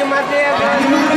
de madeira.